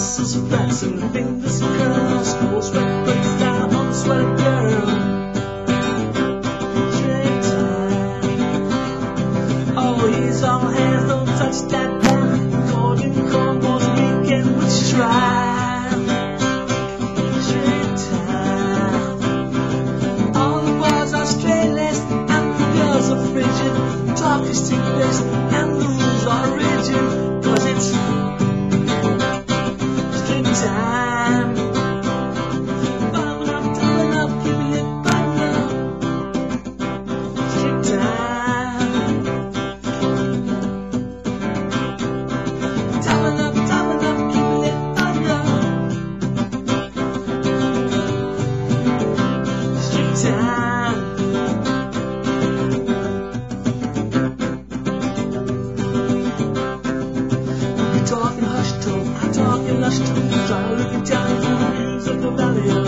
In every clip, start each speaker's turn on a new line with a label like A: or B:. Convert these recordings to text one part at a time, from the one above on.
A: muscles surprised and I think this girl School's breaks down on the sweater girl. Check time Oh, he's all hands, don't touch that one Cold in the cold was weekend, which is right Check time All the boys are straight and the girls are frigid. Talk is and the talk in hushed tones. I talk in hushed tones. Try to look and tell through the wheels of the valley.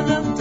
A: Salam